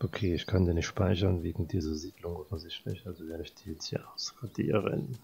Okay, ich kann den nicht speichern wegen dieser Siedlung offensichtlich, also werde ich die jetzt hier ausradieren.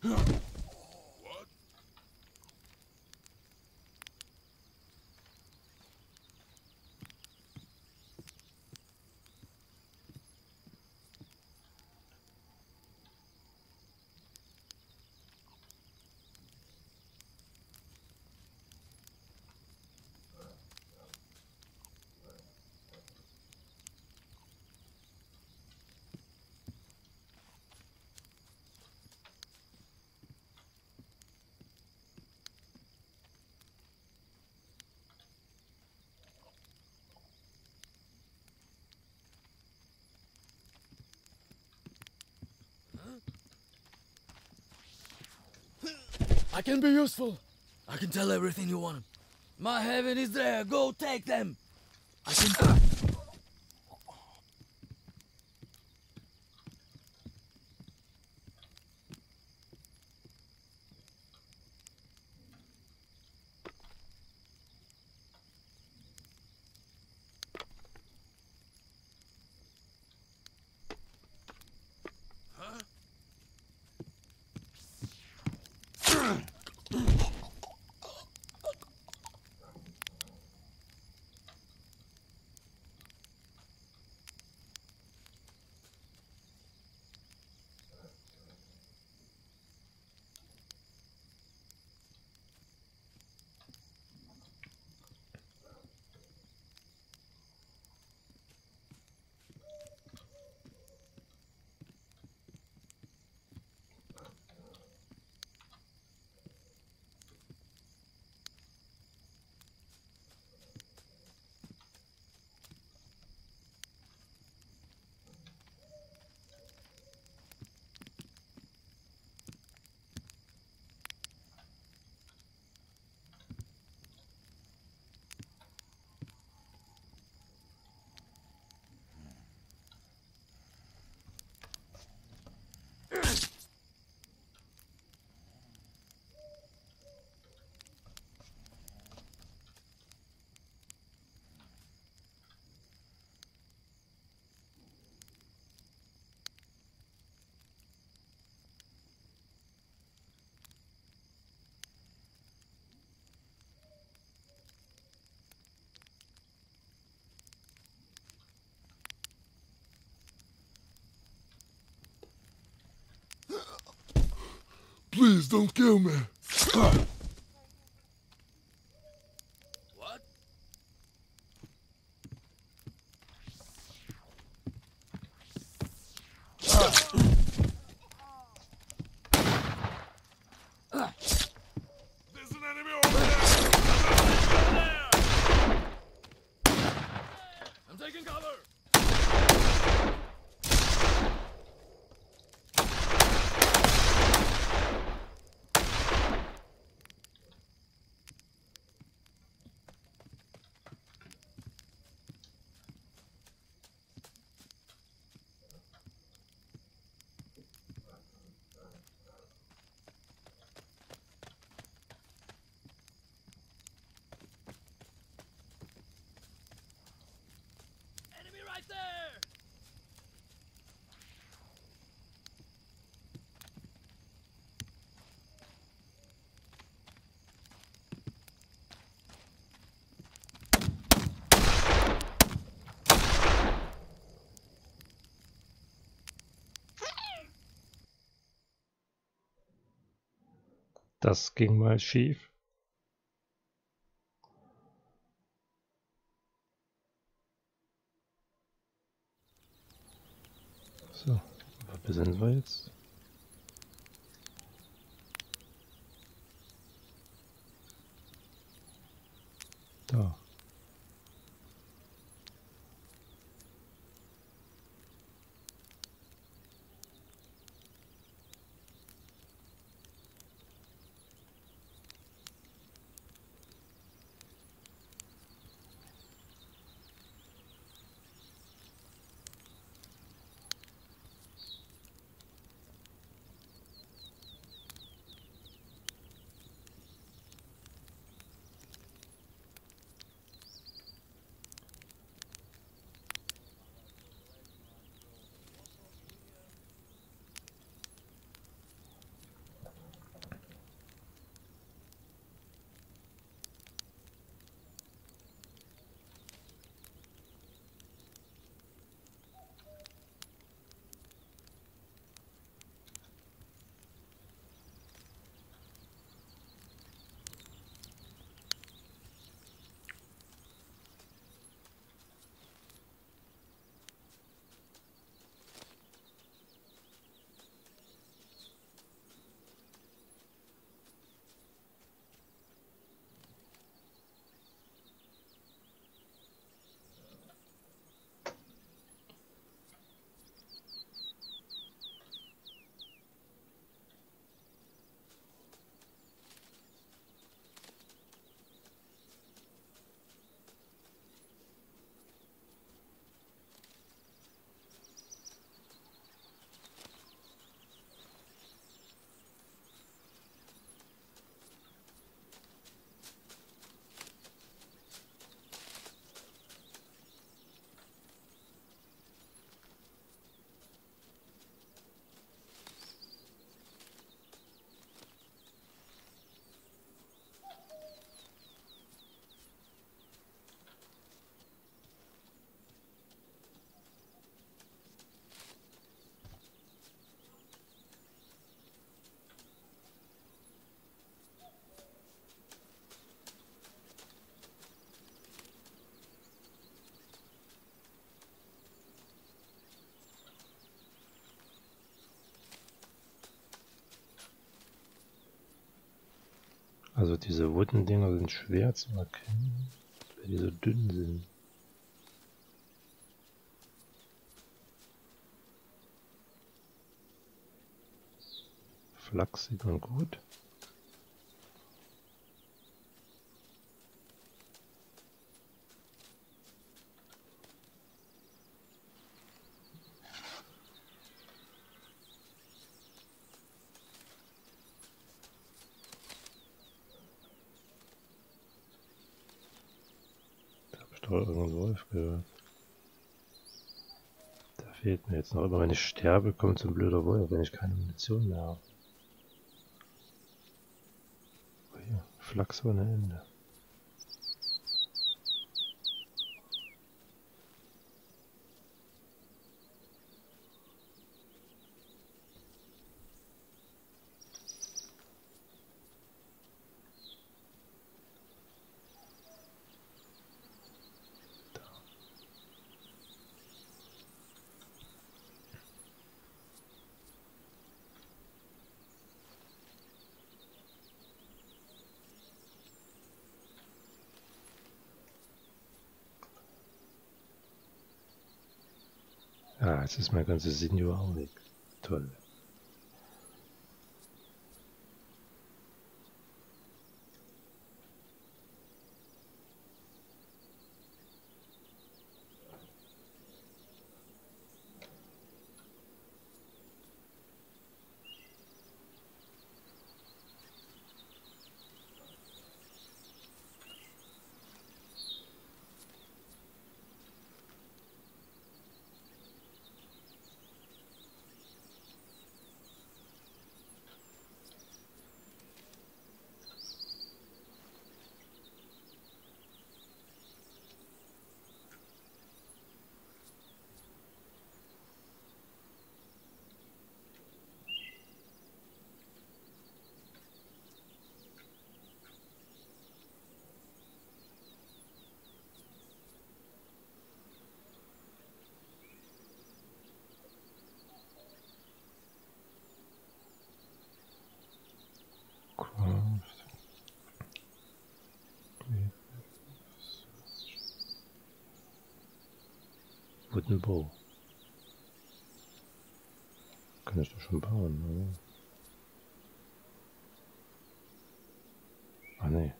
Huh. I can be useful. I can tell everything you want. My heaven is there. Go take them. I can. Please don't kill me. Ah. Das ging mal schief. So, wo sind wir jetzt? Da. Also diese Wuttendinger sind schwer zu erkennen, weil die so dünn sind. Flachsig und gut. Gehört. Da fehlt mir jetzt noch. Aber wenn ich sterbe, kommt so ein blöder Wolf, wenn ich keine Munition mehr habe. Oh hier, Flachs ohne Ende. Das ist mein ganzes Seniorik. Toll. Wooden Bow. Kann ich doch schon bauen, oder? Ah ne,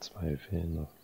zwei fehlen noch.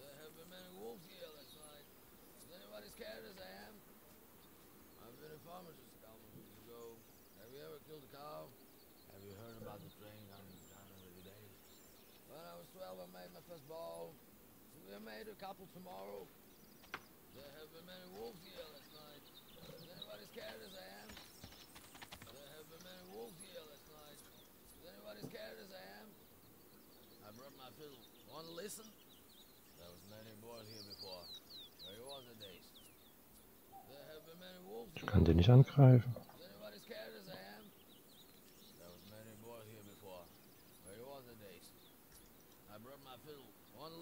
There have been many wolves here last night. Is anybody scared as I am? I've been a farmer just a couple of weeks ago. Have you ever killed a cow? Have you heard about the train coming to town every day? When I was 12, I made my first ball. So we made a couple tomorrow. There have been many wolves here last night. Is anybody scared as I am? There have been many wolves here last night. Is anybody scared as I am? I brought my fiddle. Want to listen?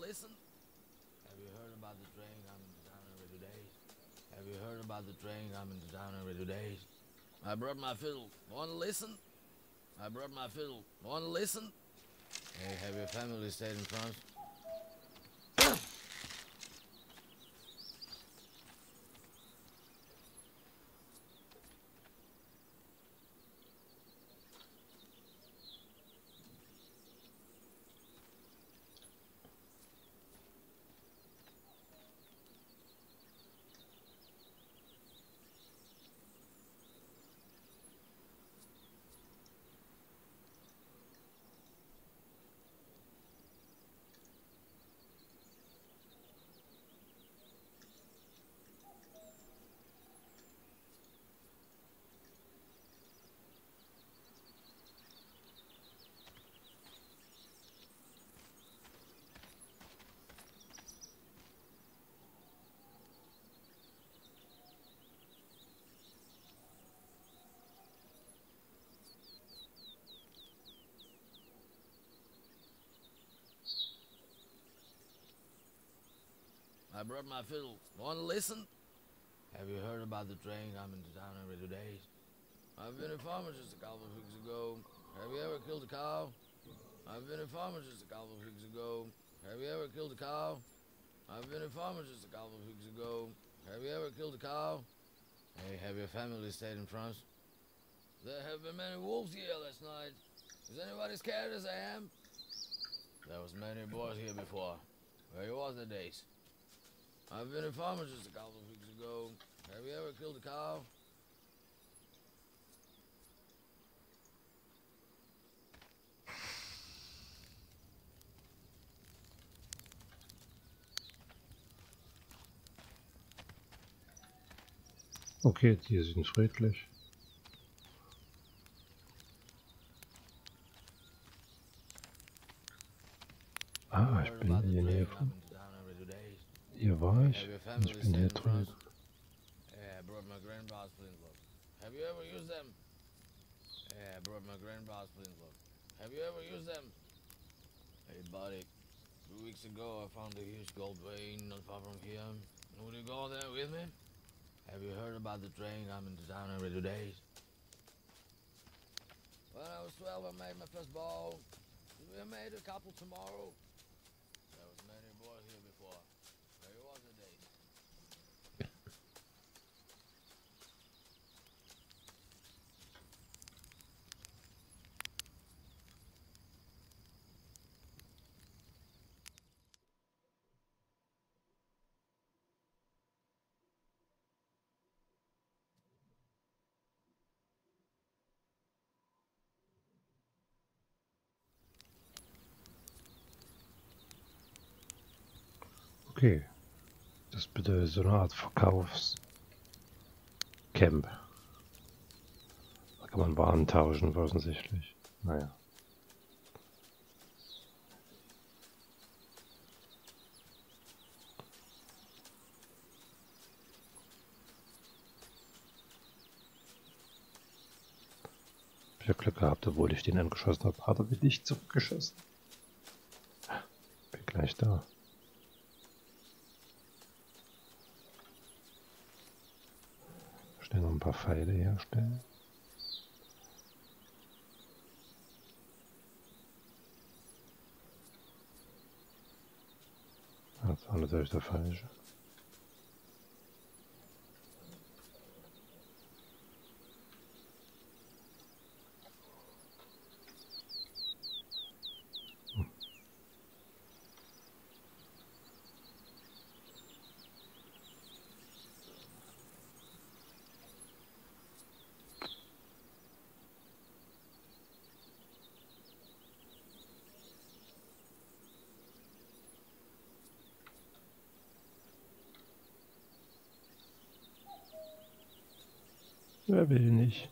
Listen? Have you heard about the train coming to town every two days? Have you the train coming to town every two days? I brought my fiddle. Want to listen? I brought my fiddle. Want to listen? Hey, have your family stayed in France? I brought my fiddle. Want to listen? Have you heard about the train coming to town every two days? I've been a farmer just a couple of weeks ago. Have you ever killed a cow? I've been a farmer just a couple of weeks ago. Have you ever killed a cow? I've been a farmer just a couple of weeks ago. Have you ever killed a cow? Hey, have your family stayed in France? There have been many wolves here last night. Is anybody scared as I am? There was many boys here before. Where was the days? I've been a farmer just a couple of weeks ago. Have you ever killed a cow? Okay, die sind friedlich. Ah, ich Heard bin about in the der Nähe plague von... happened down every two days. War ich. Have your Und bin hier drüben. Yeah, I brought my grandpa's flintlock. Have you ever used them? Yeah, I brought my grandpa's flintlock. Have you ever used them? Hey, buddy. Two weeks ago, I found a huge gold vein not far from here. Would you go there with me? Have you heard about the train coming to town every two days? When I was 12, I made my first bow. We made a couple tomorrow. Okay. Das bedeutet so eine Art Verkaufscamp. Da kann man Waren tauschen, offensichtlich. Naja. Ich hab Glück gehabt, obwohl ich den angeschossen habe, hat er mich nicht zurückgeschossen. Bin gleich da. Schnell noch ein paar Pfeile herstellen. Das war natürlich der falsche. Wer will nicht?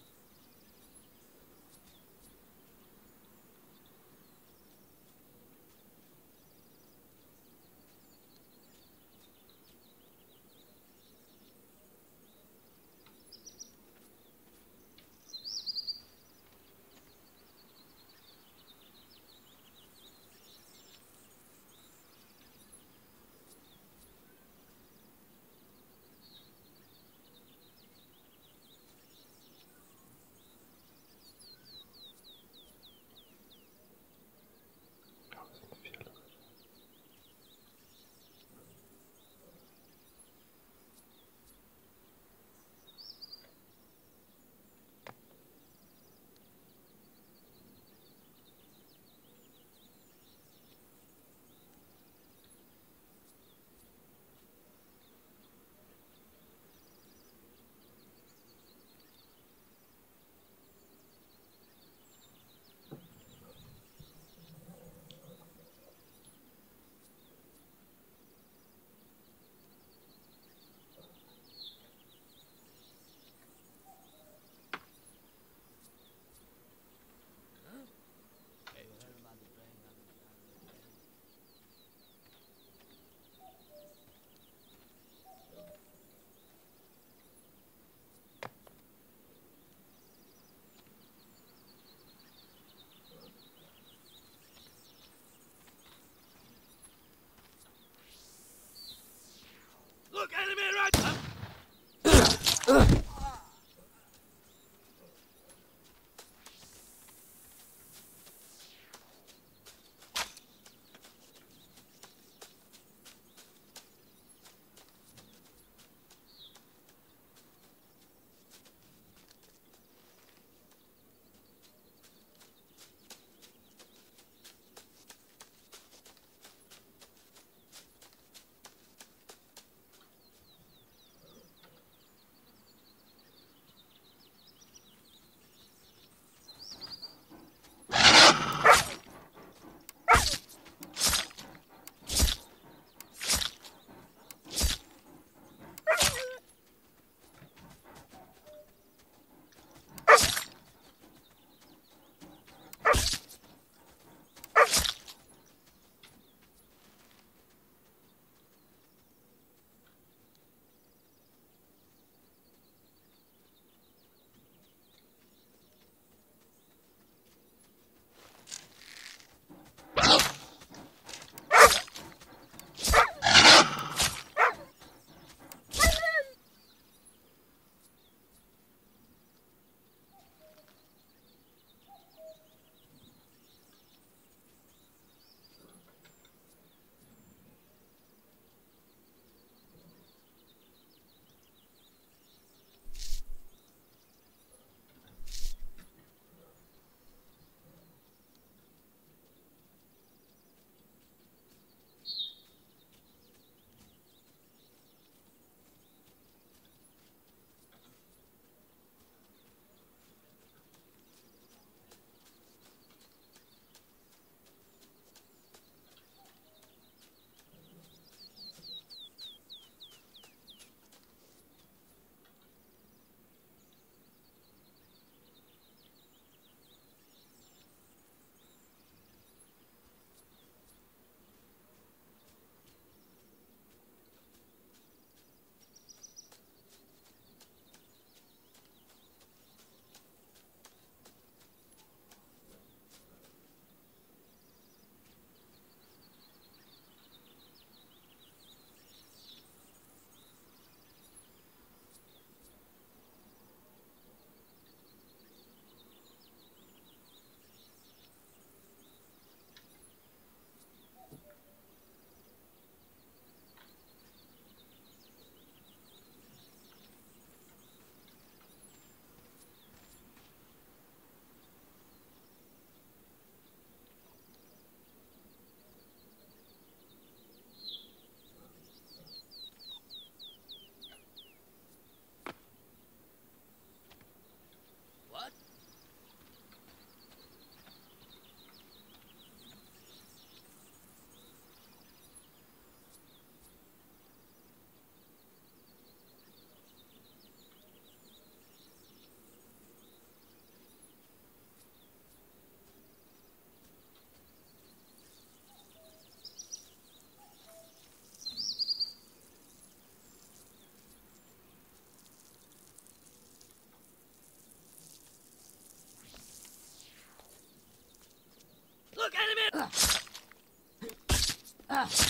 Ugh. Look, enemy!